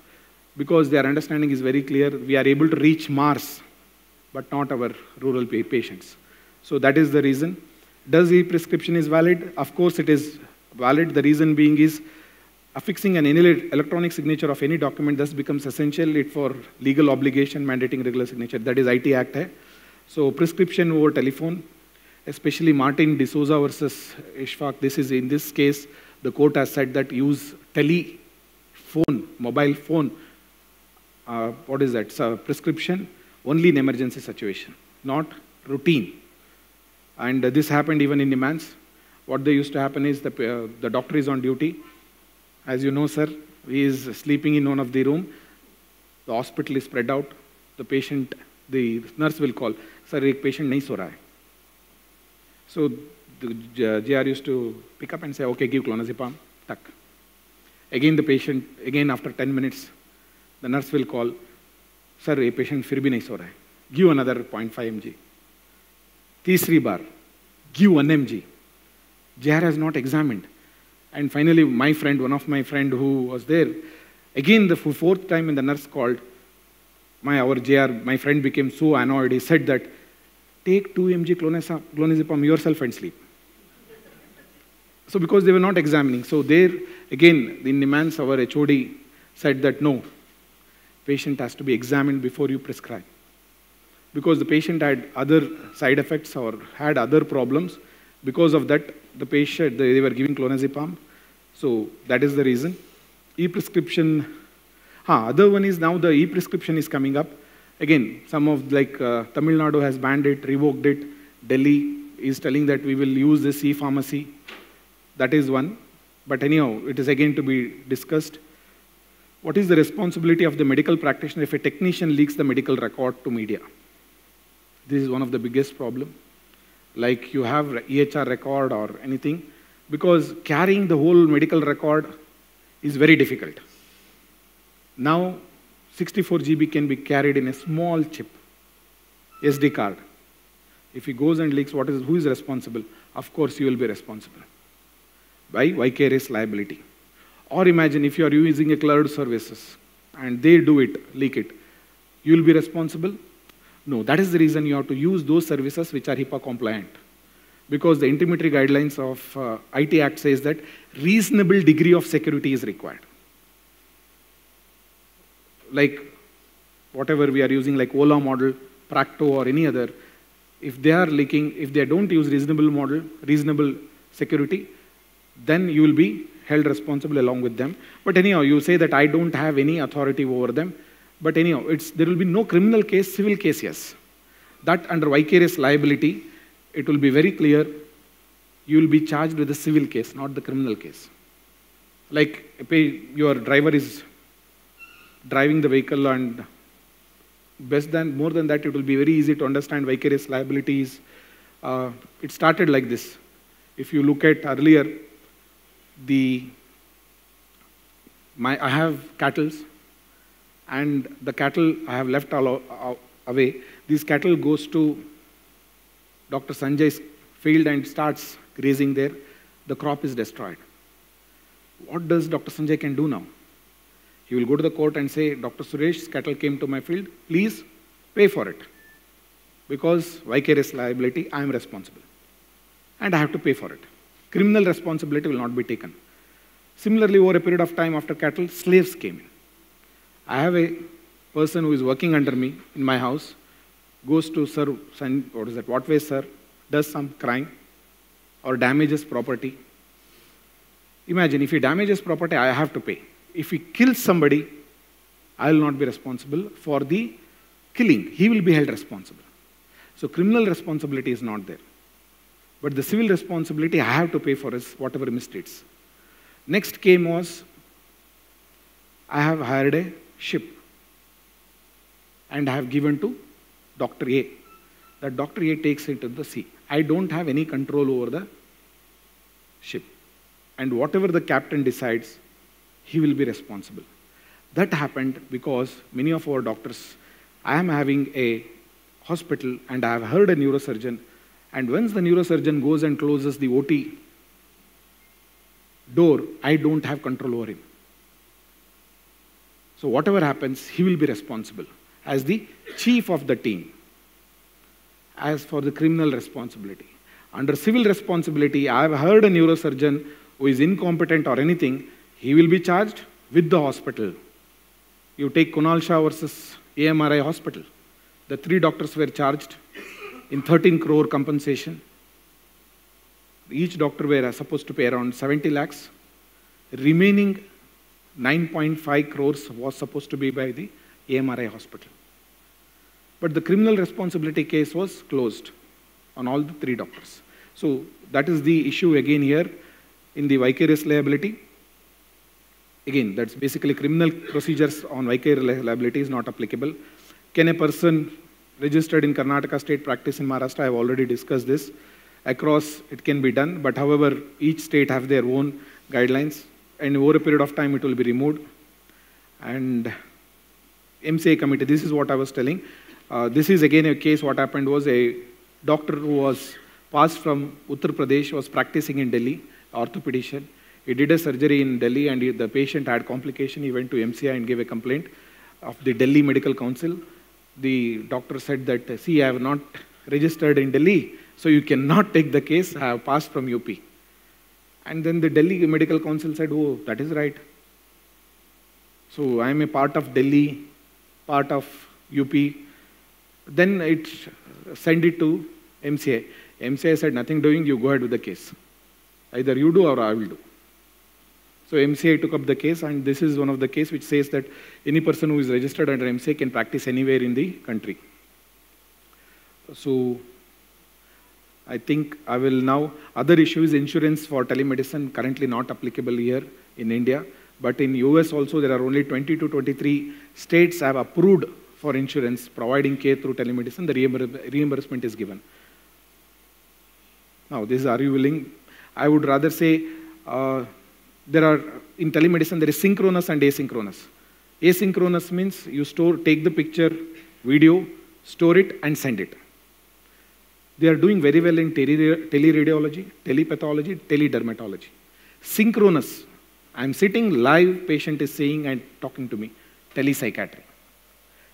because their understanding is very clear. We are able to reach Mars, but not our rural pa- patients. So that is the reason. Does e-prescription is valid? Of course it is valid. The reason being is affixing an electronic signature of any document thus becomes essential it for legal obligation mandating regular signature. That is IT Act. So prescription over telephone, especially Martin D'Souza versus Ishfaq, this is in this case, the court has said that use telephone, mobile phone, uh, what is that, so prescription only in emergency situation, not routine. And uh, this happened even in NIMHANS. What they used to happen is the, uh, the doctor is on duty. As you know, sir, he is sleeping in one of the room. The hospital is spread out. The patient, the nurse will call, sir, एक patient नहीं सो रहा है. So the J- JR used to pick up and say, okay, give clonazepam, tuck. Again the patient, again after 10 minutes, the nurse will call, sir, ये patient फिर भी नहीं सो रहा है. Give another 0.5 mg. तीसरी बार, give 1 mg. JR has not examined. And finally, my friend, one of my friend who was there, again the fourth time when the nurse called, my our JR, my friend became so annoyed. He said that, take 2 mg clonazepam yourself and sleep. So because they were not examining. So there, again, in NIMHANS, our HOD said that no, patient has to be examined before you prescribe. Because the patient had other side effects or had other problems. Because of that, the patient, they, were giving clonazepam. So that is the reason. E-prescription, huh, other one is now the e-prescription is coming up. Again, some of like uh, Tamil Nadu has banned it, revoked it. Delhi is telling that we will use this e-pharmacy. That is one. But anyhow, it is again to be discussed. What is the responsibility of the medical practitioner if a technician leaks the medical record to media? This is one of the biggest problem. Like you have EHR record or anything, because carrying the whole medical record is very difficult. Now, 64 GB can be carried in a small chip, SD card. If he goes and leaks, what is who is responsible? Of course, you will be responsible by vicarious liability. Or imagine if you are using a cloud services and they do it, leak it, you will be responsible? No, that is the reason you have to use those services which are HIPAA compliant. Because the intimacy guidelines of uh, IT Act says that reasonable degree of security is required. Like whatever we are using, like Ola model, Practo, or any other, if they are leaking, if they don't use reasonable model, reasonable security, then you will be held responsible along with them. But anyhow, you say that I don't have any authority over them. But anyhow, it's, there will be no criminal case, civil case, yes. That under vicarious liability, it will be very clear you will be charged with the civil case, not the criminal case. Like your driver is driving the vehicle and best than more than that, it will be very easy to understand vicarious liabilities. Uh, it started like this. If you look at earlier, the my I have cattle, and the cattle I have left away. These cattle goes to Dr. Sanjay's field and starts grazing there. The crop is destroyed. What does Dr. Sanjay can do now? He will go to the court and say, Dr. Suresh's cattle came to my field. Please pay for it. Because vicarious liability, I am responsible. And I have to pay for it. Criminal responsibility will not be taken. Similarly, over a period of time after cattle, slaves came in. I have a person who is working under me in my house, goes to serve, son- what is that, what way, sir, does some crime or damages property. Imagine if he damages property, I have to pay. If he kills somebody, I will not be responsible for the killing. He will be held responsible. So criminal responsibility is not there. But the civil responsibility I have to pay for his whatever misdeeds. Next came was I have hired a ship and I have given to Dr. A. That Dr. A takes it to the sea. I don't have any control over the ship. And whatever the captain decides, he will be responsible. That happened because many of our doctors, I am having a hospital and I have heard a neurosurgeon, and once the neurosurgeon goes and closes the OT door, I don't have control over him. So whatever happens, he will be responsible as the chief of the team. As for the criminal responsibility, under civil responsibility, I have heard a neurosurgeon who is incompetent or anything, he will be charged with the hospital. You take Kunal Saha versus AMRI hospital. The three doctors were charged in 13 crore compensation. Each doctor were supposed to pay around 70 lakhs. Remaining 9.5 crores was supposed to be by the AMRI hospital. But the criminal responsibility case was closed on all the three doctors. So that is the issue again here in the vicarious liability. Again, that's basically criminal procedures on vicarious liability is not applicable. Can a person registered in Karnataka state practice in Maharashtra, I have already discussed this. Across, it can be done, but however, each state have their own guidelines, and over a period of time, it will be removed. And MCA committee, this is what I was telling. Uh, this is again a case, what happened was a doctor who was passed from Uttar Pradesh, was practicing in Delhi, orthopedician. He did a surgery in Delhi and he, the patient had complication. He went to MCI and gave a complaint of the Delhi Medical Council. The doctor said that, see, I have not registered in Delhi, so you cannot take the case. I have passed from UP. And then the Delhi Medical Council said, oh, that is right. So I am a part of Delhi, part of UP. Then it sent it to MCA. MCA said, nothing doing, you go ahead with the case. Either you do or I will do. So MCA took up the case, and this is one of the case which says that any person who is registered under MCA can practice anywhere in the country. So I think I will now, other issues, insurance for telemedicine currently not applicable here in India, but in US also there are only 20 to 23 states have approved for insurance providing care through telemedicine, the reimbursement is given. Now, this is are you willing? I would rather say uh, there are, in telemedicine, there is synchronous and asynchronous. Asynchronous means you store, take the picture, video, store it and send it. They are doing very well in tele teleradiology, telepathology, teledermatology. Synchronous, I'm sitting live, patient is saying and talking to me, telepsychiatry.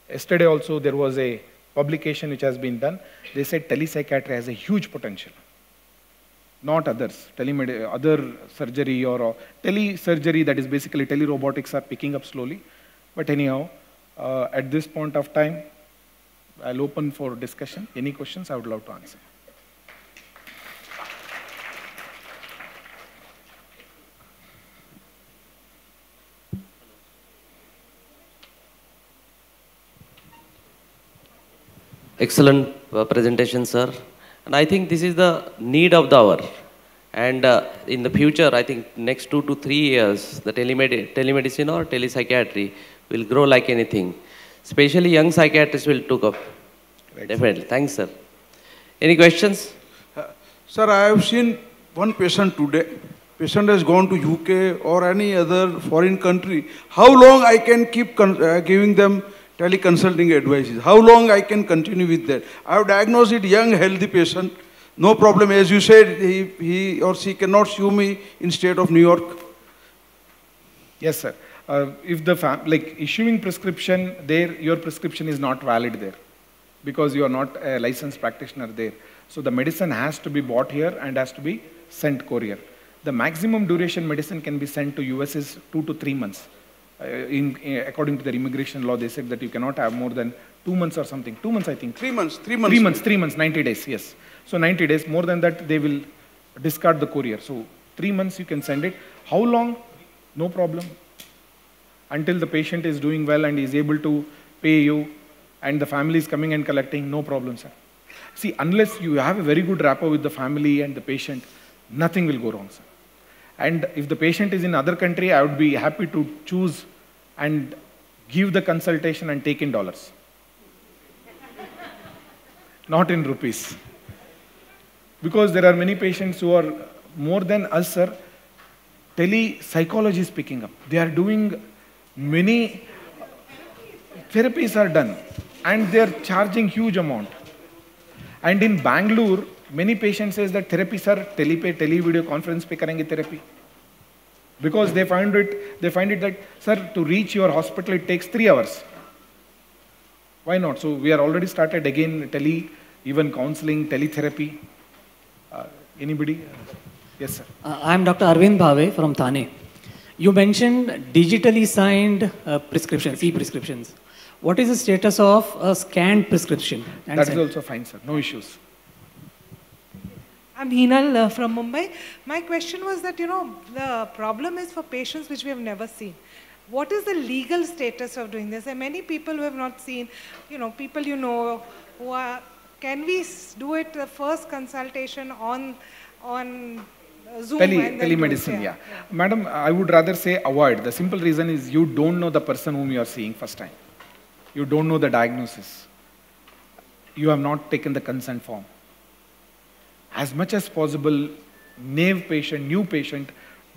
Yesterday also there was a publication which has been done. They said telepsychiatry has a huge potential not others. Telemed other surgery or uh, tele-surgery, that is basically tele-robotics are picking up slowly. But anyhow, uh, at this point of time, I'll open for discussion. Any questions I would love to answer. Excellent uh, presentation, sir. And I think this is the need of the hour. And uh, in the future, I think next two to three years, the telemed telemedicine or telepsychiatry will grow like anything. Especially young psychiatrists will take up. Right. Definitely. Thanks, sir. Any questions? Uh, sir, I have seen one patient today. Patient has gone to UK or any other foreign country. How long I can keep uh, giving them teleconsulting advices. How long I can continue with that? I have diagnosed it young, healthy patient. No problem. As you said, he, he or she cannot sue me in state of New York. Yes, sir. Uh, if the like issuing prescription there, your prescription is not valid there because you are not a licensed practitioner there. So the medicine has to be bought here and has to be sent courier. The maximum duration medicine can be sent to US is two to three months. Uh, in, in, according to their immigration law, they said that you cannot have more than two months or something. Two months, I think. Three months. Three months. Three months. Three months. 90 days. Yes. So 90 days. More than that, they will discard the courier. So three months you can send it. How long? No problem. Until the patient is doing well and is able to pay you, and the family is coming and collecting, no problem, sir. See, unless you have a very good rapport with the family and the patient, nothing will go wrong, sir. And if the patient is in other country, I would be happy to choose and give the consultation and take in dollars. Not in rupees. Because there are many patients who are more than us, sir. Tele-psychology is picking up. They are doing many therapies are done and they're charging huge amount. And in Bangalore, many patients says that therapies are telepay, tele video conference pe karenge therapy. Because they find it, they find it that, sir, to reach your hospital it takes three hours. Why not? So we are already started again tele, even counseling, teletherapy. Uh, anybody? Yes, sir. Uh, I am Dr. Arvind Bhave from Thane. You mentioned digitally signed uh, prescriptions, e-prescriptions. What is the status of a scanned prescription? And That is also fine, sir. No issues. I'm Heenal uh, from Mumbai. My question was that, you know, the problem is for patients which we have never seen. What is the legal status of doing this? There are many people who have not seen, you know, people you know who are, can we do it the first consultation on, on Zoom? Tele, do it yeah. Madam, I would rather say avoid. The simple reason is you don't know the person whom you are seeing first time. You don't know the diagnosis. You have not taken the consent form. As much as possible, naive patient, new patient,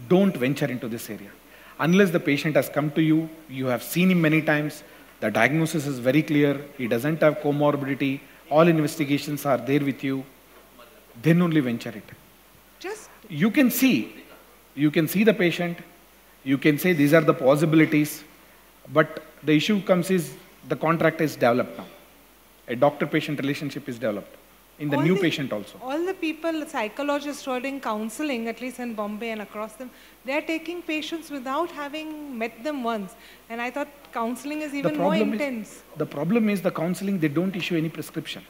don't venture into this area. Unless the patient has come to you, you have seen him many times, the diagnosis is very clear, he doesn't have comorbidity, all investigations are there with you, then only venture it Just you can see you can see the patient you can say these are the possibilities but the issue comes is the contract is developed now a doctor patient relationship is developed in the all new patient also All the people, psychologists who are doing counseling, at least in Bombay and across them, they are taking patients without having met them once. And I thought counseling is even more intense. is the problem is the counseling they don't issue any prescription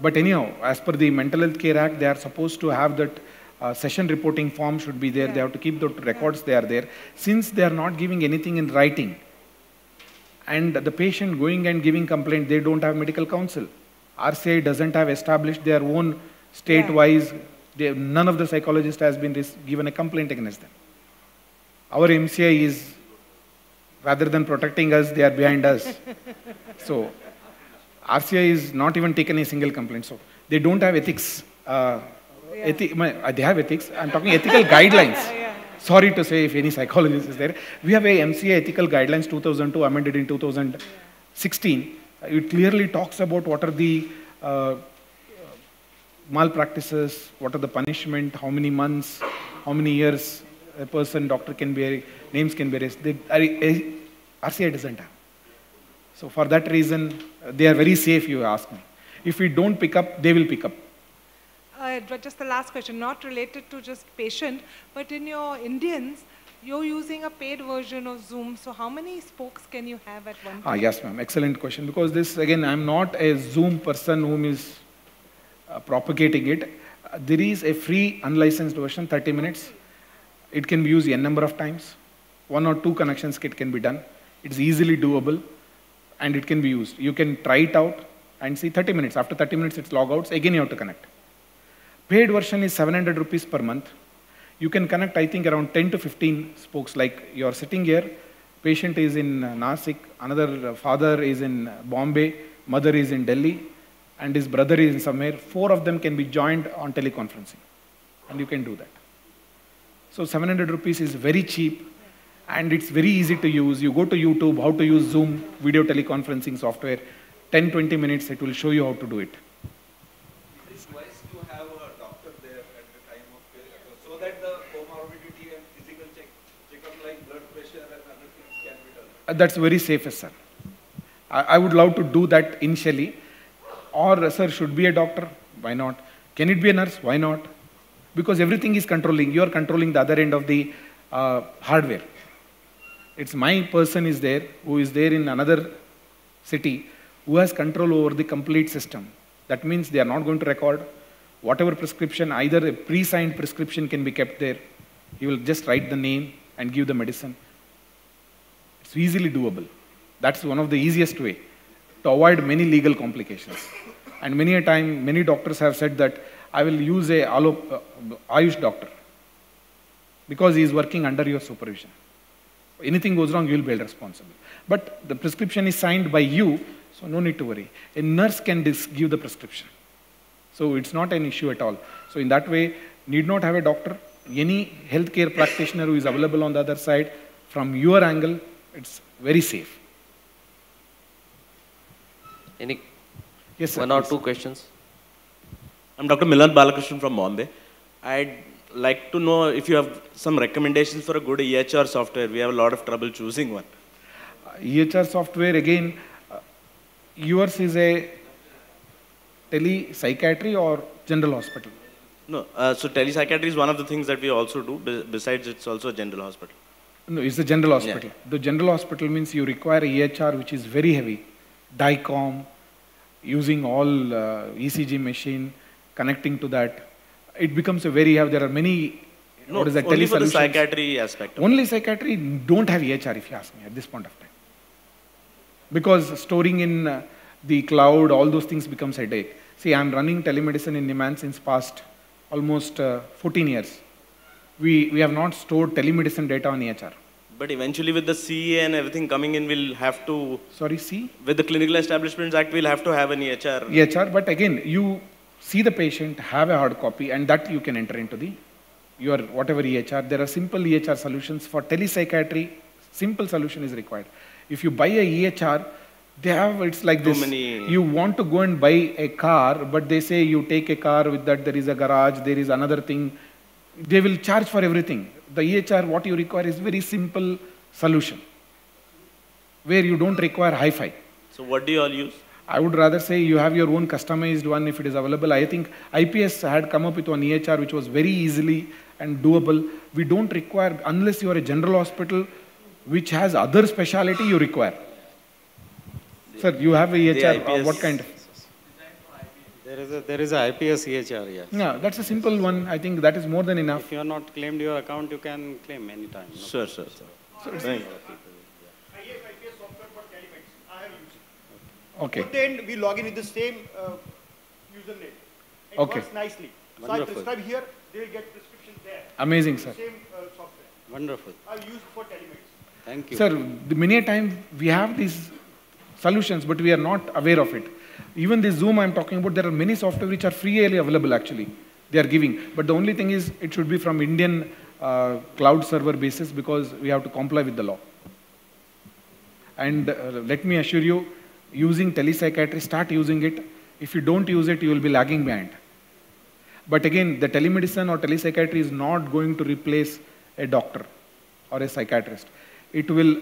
but anyhow as per the mental health care act they are supposed to have that uh, session reporting form should be there. They have to keep the records they are there. Since they are not giving anything in writing and the patient going and giving complaint they don't have medical counsel. Rci doesn't have established their own state wise they, none of the psychologists has been given a complaint against them. Our mci is rather than protecting us they are behind us. So RCI is not even taken a single complaint. So they don't have ethics. Uh, ethi- uh, they have ethics. I'm talking ethical guidelines. Sorry to say if any psychologist is there. We have a MCA ethical guidelines 2002 amended in 2016. It clearly talks about what are the uh, malpractices, what are the punishment, how many months, how many years a person, doctor can be, names can be raised. They, uh, RCI doesn't have. So for that reason, uh, they are very safe, you ask me. If we don't pick up, they will pick up. Uh, just the last question, not related to just patient, but in your Indians, you're using a paid version of Zoom. So how many spokes can you have at one time? Ah, yes, ma'am. Excellent question. Because this, again, I'm not a Zoom person whom is uh, propagating it. Uh, there is a free unlicensed version, 30 minutes. It can be used n number of times. One or two connections it can be done. It's easily doable and it can be used. You can try it out and see 30 minutes. After 30 minutes, it's logouts. Again, you have to connect. Paid version is 700 rupees per month. You can connect, I think, around 10 to 15 spokes. Like you're sitting here, patient is in Nasik, another father is in Bombay, mother is in Delhi, and his brother is in somewhere. Four of them can be joined on teleconferencing, and you can do that. So 700 rupees is very cheap, and it's very easy to use. You go to YouTube, how to use Zoom video teleconferencing software. 10, 20 minutes, it will show you how to do it. It's wise to have a doctor there at the time of care, so that the comorbidity and physical check, checkup like blood pressure and other things can be done. Uh, That's very safe, sir. I, I would love to do that initially. Or, uh, sir, should be a doctor? Why not? Can it be a nurse? Why not? Because everything is controlling. You are controlling the other end of the uh, hardware. It's my person is there who is there in another city who has control over the complete system. That means they are not going to record whatever prescription, either a pre-signed prescription can be kept there. He will just write the name and give the medicine. It's easily doable. That's one of the easiest way to avoid many legal complications. And many a time, many doctors have said that I will use a uh, Ayush doctor because he is working under your supervision. Anything goes wrong, you will be held responsible. But the prescription is signed by you, so no need to worry. A nurse can dis- give the prescription. So it's not an issue at all. So in that way, need not have a doctor. Any healthcare practitioner who is available on the other side, from your angle, it's very safe. Any Yes, sir. one or please. two questions? I'm Dr. Milan Balakrishnan from Bombay. I had like to know if you have some recommendations for a good EHR software. We have a lot of trouble choosing one. EHR software, again, uh, yours is a telepsychiatry or general hospital? No, uh, so telepsychiatry is one of the things that we also do. Be- besides, it's also a general hospital. No, it's a general hospital. The general hospital means you require a EHR which is very heavy, DICOM, using all uh, ECG machine, connecting to that. It becomes a very heavy. There are many. No, what is that? only for the psychiatry aspect. Only psychiatry don't have EHR if you ask me at this point of time. Because storing in uh, the cloud, all those things becomes headache. See, I'm running telemedicine in NIMHANS since past almost uh, 14 years. We, we have not stored telemedicine data on EHR. But eventually, with the CA and everything coming in, we'll have to. Sorry, C? With the Clinical Establishments Act, we'll have to have an EHR. EHR, but again, you see the patient, have a hard copy, and that you can enter into the your whatever EHR. There are simple EHR solutions for telepsychiatry. Simple solution is required. If you buy a EHR, they have it's like Too this. many- You want to go and buy a car, but they say you take a car with that there is a garage, there is another thing. They will charge for everything. The EHR, what you require is very simple solution, where you don't require hi-fi. So, what do you all use? I would rather say you have your own customized one if it is available. I think IPS had come up with one EHR which was very easily and doable. We don't require, unless you are a general hospital which has other speciality, you require. Sir, you have a EHR, uh, what IPS kind? There is a, there is a IPS EHR, yes. Yeah, that's a simple one. I think that is more than enough. If you are not claimed your account, you can claim anytime. no Sure, sure, sir. Thank Okay. At the end, we log in with the same uh, username. It Okay. works nicely. Wonderful. So I prescribe here, they will get prescription there. Amazing, sir. Same uh, software. Wonderful. I use for telemedicine. Thank you. Sir, the many a time we have these solutions, but we are not aware of it. Even the Zoom I'm talking about, there are many software which are freely available actually. They are giving. But the only thing is, it should be from Indian uh, cloud server basis because we have to comply with the law. And uh, let me assure you, using telepsychiatry, start using it. If you don't use it, you will be lagging behind. But again, the telemedicine or telepsychiatry is not going to replace a doctor or a psychiatrist. It will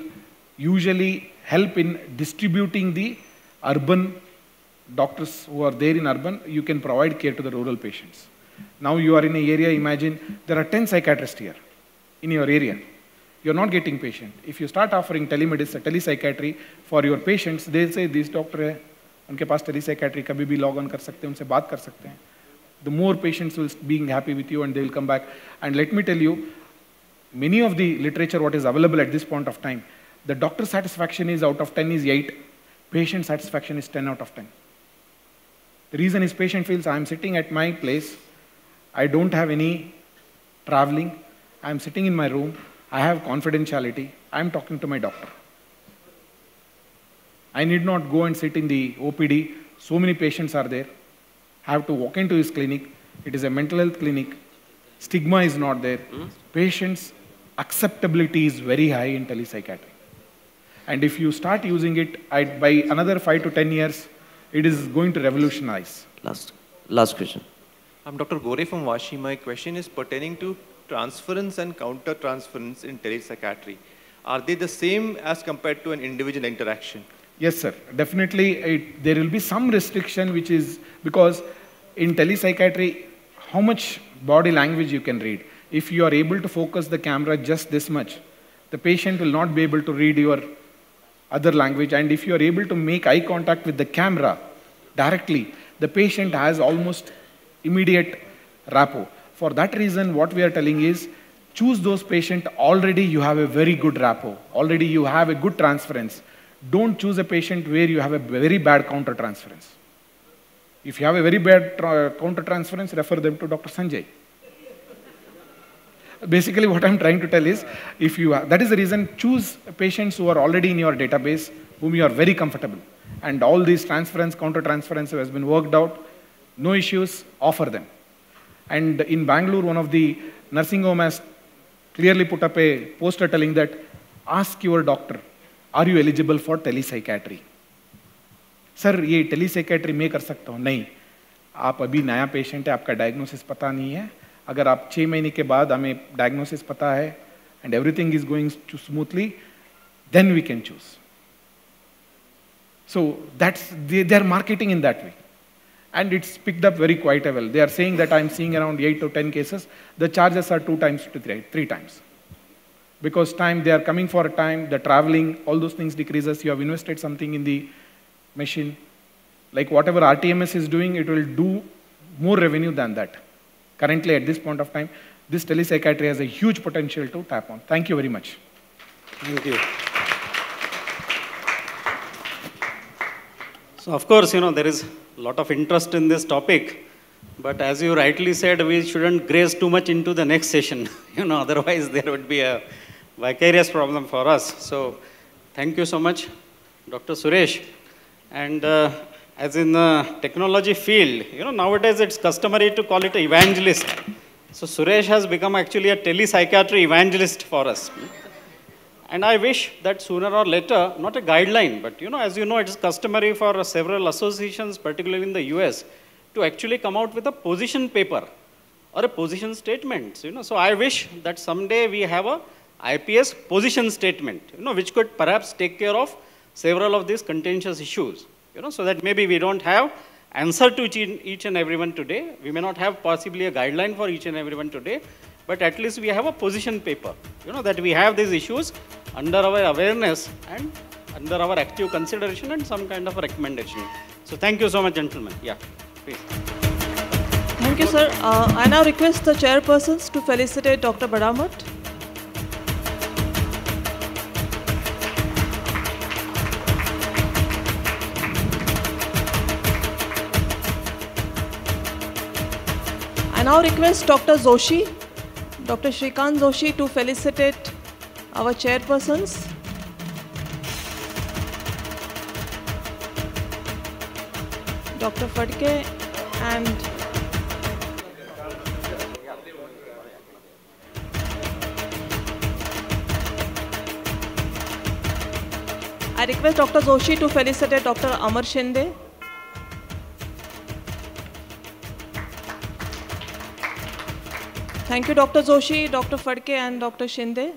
usually help in distributing the urban doctors who are there in urban, you can provide care to the rural patients. Now you are in an area, imagine there are 10 psychiatrists here in your area You're not getting patient. If you start offering telemedicine, telepsychiatry for your patients, they'll say, this doctor है, उनके पास telepsychiatry कभी भी log on कर सकते हैं, उनसे बात कर सकते हैं. The more patients will being happy with you and they will come back. And let me tell you, many of the literature what is available at this point of time, the doctor satisfaction is out of 10 is 8, patient satisfaction is 10 out of 10. The reason is patient feels I am sitting at my place, I don't have any traveling, I am sitting in my room, I have confidentiality, I am talking to my doctor. I need not go and sit in the OPD, so many patients are there. I have to walk into his clinic, it is a mental health clinic, stigma is not there. Hmm? Patients' acceptability is very high in telepsychiatry. And if you start using it, I, by another five to 10 years, it is going to revolutionize. Last, last question. I'm Dr. Gore from Vashi. My question is pertaining to transference and counter transference in telepsychiatry. Are they the same as compared to an individual interaction? Yes, sir. Definitely, it, there will be some restriction, which is because in telepsychiatry, how much body language you can read. If you are able to focus the camera just this much, the patient will not be able to read your other language. And if you are able to make eye contact with the camera directly, the patient has almost immediate rapport. For that reason, what we are telling is choose those patients already you have a very good rapport, already you have a good transference. Don't choose a patient where you have a very bad counter transference. If you have a very bad tra- counter transference, refer them to Dr. Sanjay. Basically, what I'm trying to tell is, if you are, that is the reason, choose patients who are already in your database, whom you are very comfortable. And all these transference, counter transference has been worked out, no issues, offer them. And in Bangalore, one of the nursing home has clearly put up a poster telling that, ask your doctor, are you eligible for telepsychiatry? Sir ये telepsychiatry मैं कर सकता हूँ नहीं आप अभी नया patient है आपका डायग्नोसिस पता नहीं है अगर आप छः महीने के बाद हमें डायग्नोसिस पता है and everything is going smoothly then we can choose that's they, they are marketing in that way. And it's picked up very quite well. They are saying that I'm seeing around 8 to 10 cases. The charges are two times to three, three times. Because time, they are coming for a time, the traveling, all those things decreases. You have invested something in the machine. Like whatever RTMS is doing, it will do more revenue than that. Currently, at this point of time, this telepsychiatry has a huge potential to tap on. Thank you very much. Thank you. So of course, you know, there is lot of interest in this topic, but as you rightly said, we shouldn't graze too much into the next session, you know, otherwise there would be a vicarious problem for us. So thank you so much, Dr. Suresh. And uh, as in the technology field, you know, nowadays it's customary to call it an evangelist. So Suresh has become actually a telepsychiatry evangelist for us. And I wish that sooner or later, not a guideline, but you know, as you know, it is customary for several associations, particularly in the US, to actually come out with a position paper or a position statement. You know, so I wish that someday we have a IPS position statement, you know, which could perhaps take care of several of these contentious issues. You know, so that maybe we don't have answer to each, each and everyone today. We may not have possibly a guideline for each and everyone today, but at least we have a position paper. You know, that we have these issues under our awareness and under our active consideration and some kind of recommendation. So thank you so much, gentlemen. Yeah, please. Thank you, sir. Uh, I now request the chairpersons to felicitate Dr. BadaMath. I now request Dr. Joshi, Dr. Shrikant Zoshi to felicitate our chairpersons. Dr. Fadke and I request Dr. Zoshi to felicitate Dr. Amar Shinde. Thank you, Dr. Joshi, Dr. Fadke, and Dr. Shinde.